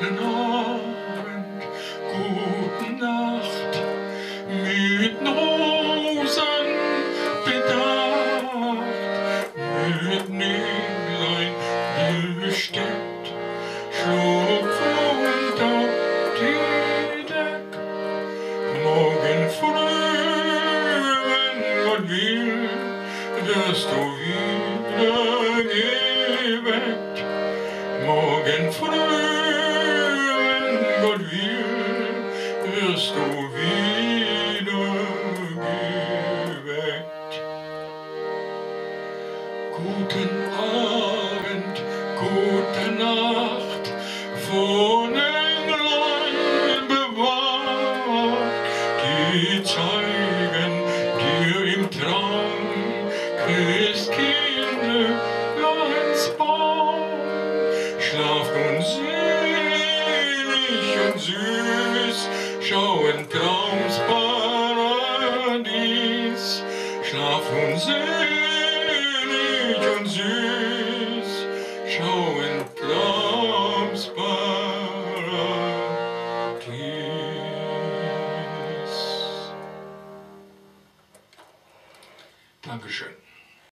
guten Abend, gute Nacht, mit Rosen bedacht, mit Neblein besteckt, schlupfen unter die Deck. Morgen früh, wenn man will, wirst du wieder geweckt. Morgen früh, wirst du wieder geweckt. Guten Abend, gute Nacht, von Englein bewahrt, die zeigen dir im Traum Christkindleins Baum. Schlaf nun selig schau in Traums Paradies. Schlaf nun selig und süß, schau in Traums Paradies. Dankeschön.